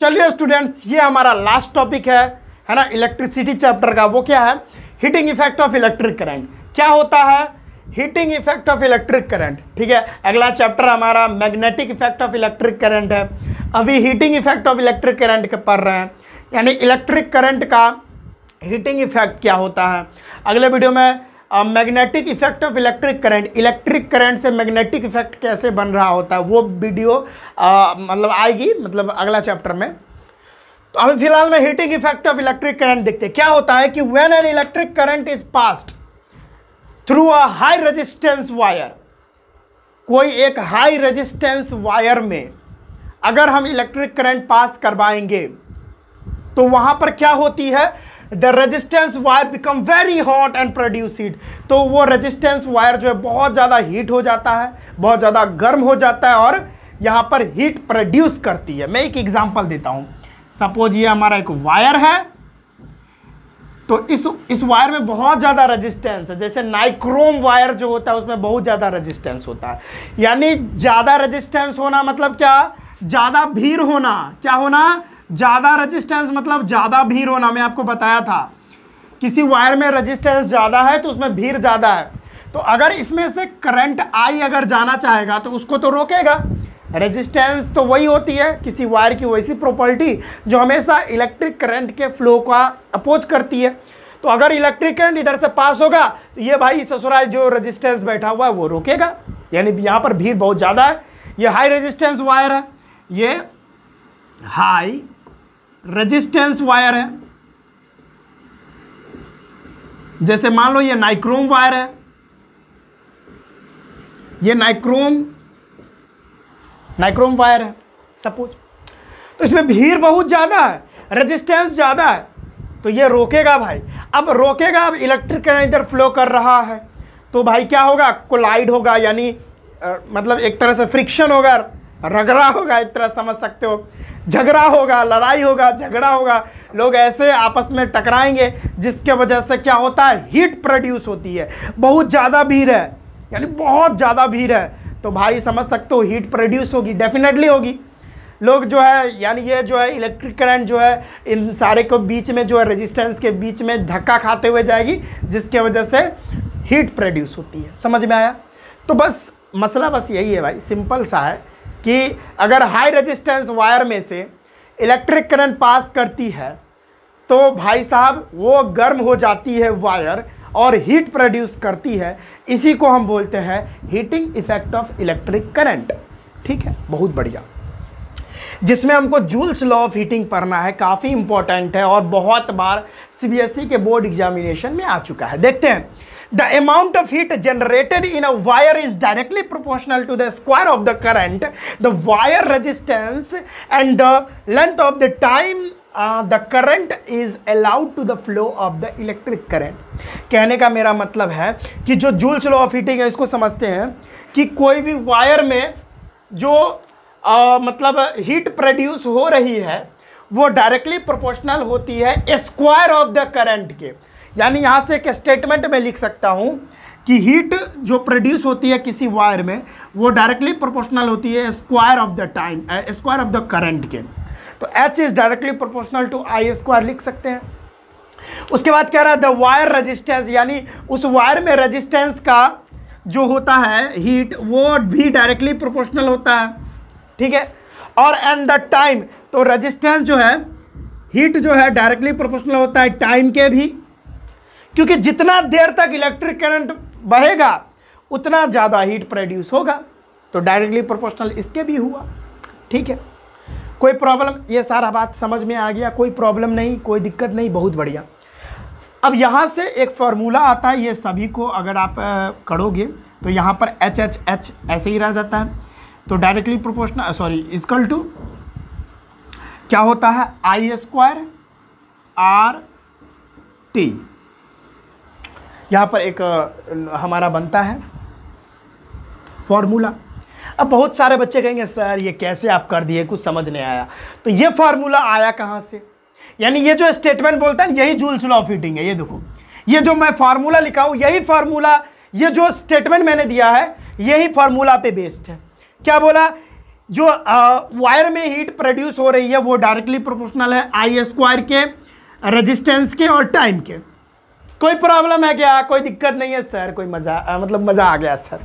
चलिए स्टूडेंट्स ये हमारा लास्ट टॉपिक है है ना? इलेक्ट्रिसिटी चैप्टर का, वो क्या है? Heating effect of electric current क्या होता है? Heating effect of electric current ठीक है? अगला चैप्टर हमारा magnetic effect of electric current है। अभी heating effect of electric current पढ़ रहे हैं। यानी इलेक्ट्रिक करंट का हीटिंग इफ़ेक्ट क्या होता है? अगले वीडियो में magnetic effect of electric current electric current से मैग्नेटिक इफ़ेक्ट कैसे बन रहा होता है? वो वीडियो मतलब आएगी मतलब अगला चैप्टर में। तो अभी फ़िलहाल में heating effect of electric current देखते हैं। क्या होता है कि when an electric current is passed through a high resistance wire कोई एक हाई रेजिस्टेंस वायर में अगर हम इलेक्ट्रिक करंट पास करवाएँगे तो वहाँ पर क्या होती है? The resistance wire become very hot and produce heat तो वो रेजिस्टेंस वायर जो है बहुत ज़्यादा हीट हो जाता है, बहुत ज़्यादा गर्म हो जाता है और यहाँ पर हीट प्रोड्यूस करती है। मैं एक एग्ज़ाम्पल देता हूँ। सपोज़ ये हमारा एक वायर है तो इस इस वायर में बहुत ज़्यादा रेजिस्टेंस है। जैसे नाइक्रोम वायर जो होता है, उसमें बहुत ज़्यादा रेजिस्टेंस होता है। यानी ज़्यादा रेजिस्टेंस होना मतलब क्या? ज़्यादा भीड़ होना। क्या होना? ज़्यादा रजिस्टेंस मतलब ज़्यादा भीड़ होना, मैं आपको बताया था। किसी वायर में रजिस्टेंस ज़्यादा है तो उसमें भीड़ ज़्यादा है। तो अगर इसमें से करंट आई अगर जाना चाहेगा तो उसको तो रोकेगा। रेजिस्टेंस तो वही होती है, किसी वायर की वैसी प्रॉपर्टी जो हमेशा इलेक्ट्रिक करंट के फ्लो का अपोज करती है। तो अगर इलेक्ट्रिक करंट इधर से पास होगा तो ये भाई ससुराल जो रेजिस्टेंस बैठा हुआ है, वो रोकेगा। यानी यहाँ पर भीड़ बहुत ज़्यादा है। ये हाई रेजिस्टेंस वायर है। ये हाई रेजिस्टेंस वायर है। जैसे मान लो ये नाइक्रोम वायर है। ये नाइक्रोम नाइक्रोम वायर है, सपोज़। तो इसमें भीड़ बहुत ज़्यादा है, रेजिस्टेंस ज़्यादा है। तो ये रोकेगा भाई। अब रोकेगा, अब इलेक्ट्रिक इधर फ्लो कर रहा है। तो भाई क्या होगा? कोलाइड होगा, यानी मतलब एक तरह से फ्रिक्शन होगा, रगड़ा होगा, एक तरह समझ सकते हो। झगड़ा होगा, लड़ाई होगा, झगड़ा होगा। लोग ऐसे आपस में टकराएँगे, जिसके वजह से क्या होता है? हीट प्रोड्यूस होती है। बहुत ज़्यादा भीड़ है, यानी बहुत ज़्यादा भीड़ है। तो भाई समझ सकते हो हीट प्रोड्यूस होगी डेफिनेटली होगी। लोग जो है, यानी ये जो है इलेक्ट्रिक करंट जो है, इन सारे को बीच में जो है रेजिस्टेंस के बीच में धक्का खाते हुए जाएगी, जिसके वजह से हीट प्रोड्यूस होती है। समझ में आया? तो बस, मसला बस यही है भाई सिंपल सा है। कि अगर हाई रेजिस्टेंस वायर में से इलेक्ट्रिक करंट पास करती है तो भाई साहब, वो गर्म हो जाती है वायर और हीट प्रोड्यूस करती है। इसी को हम बोलते हैं heating effect of electric current ठीक है? बहुत बढ़िया। जिसमें हमको जूल्स लॉ ऑफ़ हीटिंग पढ़ना है, काफ़ी इंपॉर्टेंट है और बहुत बार सीबीएसई के बोर्ड एग्जामिनेशन में आ चुका है। देखते हैं। The amount of heat generated in a wire is directly proportional to the square of the current the wire resistance and the length of the time uh, the current is allowed to the flow of the electric current कहने का मेरा मतलब है कि जो joules law of heating है इसको समझते हैं कि कोई भी वायर में जो आ, मतलब हीट प्रोड्यूस हो रही है वो डायरेक्टली प्रोपोर्शनल होती है स्क्वायर ऑफ़ द करंट के यानी यहाँ से एक स्टेटमेंट में लिख सकता हूँ कि हीट जो प्रोड्यूस होती है किसी वायर में, वो डायरेक्टली प्रोपोर्शनल होती है square of the time square of the current के। तो H is directly proportional to I square लिख सकते हैं। उसके बाद कह रहा है द वायर रजिस्टेंस यानी उस वायर में रजिस्टेंस का जो होता है हीट वो भी डायरेक्टली प्रोपोर्शनल होता है। ठीक है? और एंड द टाइम तो रजिस्टेंस जो है हीट जो है डायरेक्टली प्रोपोर्शनल होता है टाइम के भी। क्योंकि जितना देर तक इलेक्ट्रिक करंट बहेगा, उतना ज़्यादा हीट प्रोड्यूस होगा। तो डायरेक्टली प्रोपोर्शनल इसके भी हुआ। ठीक है? कोई प्रॉब्लम ये सारा बात समझ में आ गया। कोई प्रॉब्लम नहीं, कोई दिक्कत नहीं, बहुत बढ़िया। अब यहाँ से एक फार्मूला आता है, ये सभी को अगर आप करोगे तो यहाँ पर एच एच एच ऐसे ही रह जाता है। तो directly proportional sorry equal to क्या होता है? आई स्क्वायर आर टी यहाँ पर एक हमारा बनता है। फॉर्मूला। अब बहुत सारे बच्चे कहेंगे, सर, ये कैसे आप कर दिए? कुछ समझ नहीं आया। तो ये फार्मूला आया कहाँ से? यानी ये जो स्टेटमेंट बोलता है यही जूल्स लॉ ऑफ़ हीटिंग है। ये देखो, ये जो मैं फार्मूला लिखा हूँ, यही फार्मूला, ये जो स्टेटमेंट मैंने दिया है, यही फार्मूला पे बेस्ड है। क्या बोला? जो वायर में हीट प्रोड्यूस हो रही है, वो डायरेक्टली प्रोपोर्शनल है आई स्क्वायर के रेजिस्टेंस के और टाइम के। कोई प्रॉब्लम है क्या? कोई दिक्कत नहीं है सर कोई मज़ा आ, मतलब मज़ा आ गया सर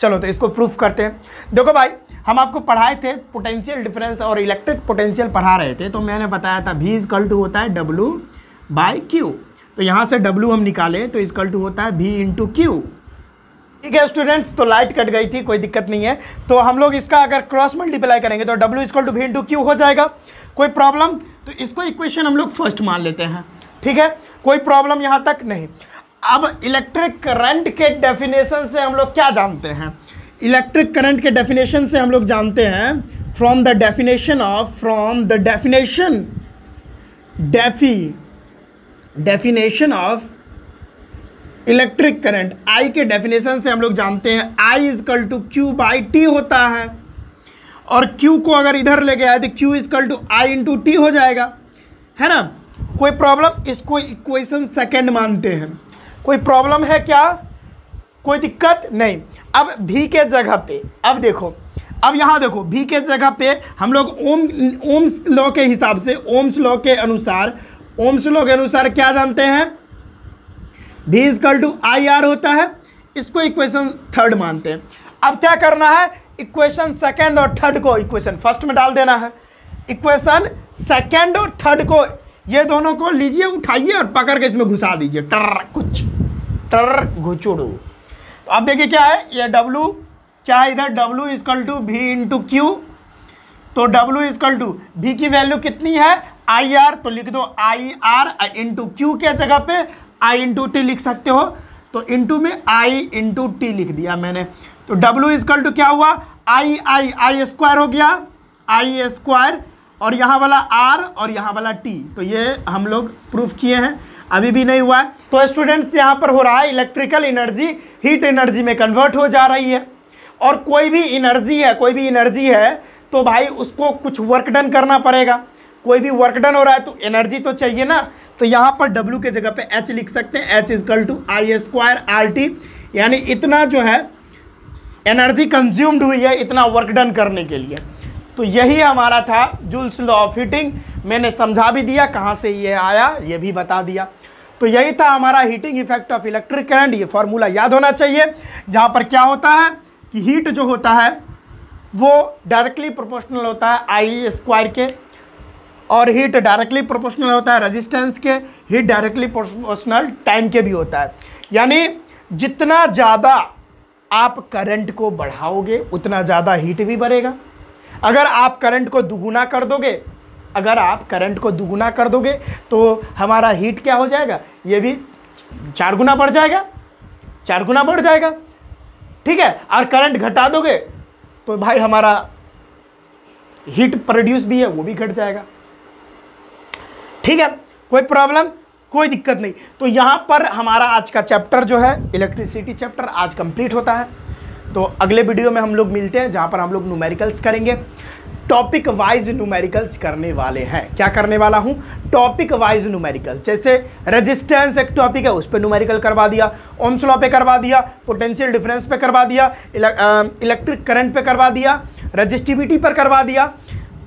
चलो तो इसको प्रूफ करते हैं। देखो भाई हम आपको पढ़ाए थे पोटेंशियल डिफरेंस और इलेक्ट्रिक पोटेंशियल पढ़ा रहे थे तो मैंने बताया था भी इजकल टू होता है डब्लू बाई क्यू तो यहाँ से डब्लू हम निकाले तो इजकल टू होता है भी इंटू क्यू ठीक है स्टूडेंट्स तो लाइट कट गई थी कोई दिक्कत नहीं है। तो हम लोग इसका अगर क्रॉस मल्टीप्लाई करेंगे तो W equal to V into Q हो जाएगा। कोई प्रॉब्लम तो इसको इक्वेशन हम लोग फ़र्स्ट मान लेते हैं। ठीक है? कोई प्रॉब्लम यहाँ तक नहीं। अब इलेक्ट्रिक करंट के डेफिनेशन से हम लोग क्या जानते हैं? इलेक्ट्रिक करंट के डेफिनेशन से हम लोग जानते हैं from the definition of from the definition defi definition of electric current I के डेफिनेशन से हम लोग जानते हैं I equal to Q by T होता है। और क्यू को अगर इधर ले गया तो Q equal to I into T हो जाएगा। है ना? कोई प्रॉब्लम इसको इक्वेशन सेकेंड मानते हैं। कोई प्रॉब्लम है क्या? कोई दिक्कत? नहीं। अब भी के जगह पे, अब देखो, अब यहाँ देखो भी के जगह पे हम लोग ओम, ओम्स लॉ के हिसाब से, ओम्स लॉ के अनुसार, ओम्स लॉ के अनुसार क्या जानते हैं? भी इजकल टू आई आर होता है। इसको इक्वेशन थर्ड मानते हैं। अब क्या करना है? इक्वेशन सेकेंड और थर्ड को इक्वेशन फ़र्स्ट में डाल देना है। इक्वेशन सेकेंड और थर्ड को ये दोनों को लीजिए, उठाइए और पकड़ के इसमें घुसा दीजिए। टर कुछ। टर घुचुड़ू। तो अब देखिए क्या है, ये डब्लू क्या है इधर? W equal to V into Q तो डब्लू इजकल टू भी की वैल्यू कितनी है? आई आर तो लिख दो आई आर इंटू क्यू के जगह पे? आई इंटू टी लिख सकते हो। तो इंटू में आई इंटू टी लिख दिया मैंने। तो डब्लू इजकल टू क्या हुआ? आई आई आई स्क्वायर हो गया। आई स्क्वायर और यहाँ वाला आर और यहाँ वाला टी तो ये हम लोग प्रूफ किए हैं। अभी भी नहीं हुआ है। तो स्टूडेंट्स यहाँ पर हो रहा है इलेक्ट्रिकल एनर्जी हीट एनर्जी में कन्वर्ट हो जा रही है। और कोई भी एनर्जी है, कोई भी एनर्जी है तो भाई उसको कुछ वर्क डन करना पड़ेगा। कोई भी वर्क डन हो रहा है तो एनर्जी तो चाहिए ना। तो यहाँ पर डब्ल्यू के जगह पे एच लिख सकते हैं। H equal to I square R T यानी इतना जो है एनर्जी कंज्यूम्ड हुई है इतना वर्क डन करने के लिए। तो यही हमारा था जुल्स लॉ ऑफ़ हीटिंग। मैंने समझा भी दिया कहाँ से ये आया, ये भी बता दिया। तो यही था हमारा heating effect of electric current. ये फॉर्मूला याद होना चाहिए। जहाँ पर क्या होता है कि हीट जो होता है, वो डायरेक्टली प्रोपोर्शनल होता है आई स्क्वायर के, और हीट डायरेक्टली प्रोपोर्शनल होता है रेजिस्टेंस के, हीट डायरेक्टली प्रोपोर्शनल टाइम के भी होता है। यानी जितना ज़्यादा आप करंट को बढ़ाओगे, उतना ज़्यादा हीट भी बढ़ेगा। अगर आप करंट को दुगुना कर दोगे, अगर आप करंट को दुगुना कर दोगे तो हमारा हीट क्या हो जाएगा? ये भी चार गुना बढ़ जाएगा। चार गुना बढ़ जाएगा। ठीक है? और करंट घटा दोगे तो भाई हमारा हीट प्रोड्यूस भी है, वो भी घट जाएगा। ठीक है? कोई प्रॉब्लम कोई दिक्कत नहीं। तो यहाँ पर हमारा आज का चैप्टर जो है इलेक्ट्रिसिटी चैप्टर आज कंप्लीट होता है। तो अगले वीडियो में हम लोग मिलते हैं, जहाँ पर हम लोग न्यूमेरिकल्स करेंगे। टॉपिक वाइज न्यूमेरिकल्स करने वाले हैं। क्या करने वाला हूँ? टॉपिक वाइज न्यूमेरिकल जैसे रेजिस्टेंस एक टॉपिक है, उस पर न्यूमेरिकल करवा दिया। ओम्स लॉ पे करवा दिया। पोटेंशियल डिफरेंस पे करवा दिया। इलेक्ट्रिक करंट पे करवा दिया। रजिस्टिविटी पर करवा दिया।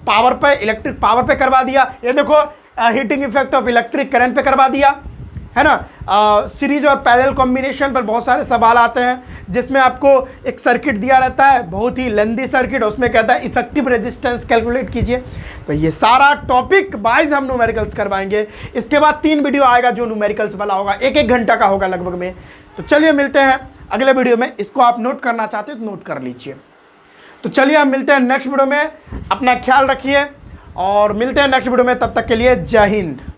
पावर पे इलेक्ट्रिक पावर पे करवा दिया। ये देखो heating effect of electric current पे करवा दिया। है ना? सीरीज़ और पैरेलल कॉम्बिनेशन पर बहुत सारे सवाल आते हैं, जिसमें आपको एक सर्किट दिया रहता है, बहुत ही लेंदी सर्किट उसमें कहता है इफ़ेक्टिव रेजिस्टेंस कैलकुलेट कीजिए। तो ये सारा टॉपिक वाइज हम न्यूमेरिकल्स करवाएँगे। इसके बाद तीन वीडियो आएगा जो न्यूमेरिकल्स वाला होगा एक एक घंटा का होगा लगभग में। तो चलिए मिलते हैं अगले वीडियो में। इसको आप नोट करना चाहते हो तो नोट कर लीजिए। तो चलिए हम मिलते हैं नेक्स्ट वीडियो में। अपना ख्याल रखिए और मिलते हैं नेक्स्ट वीडियो में। तब तक के लिए जय हिंद।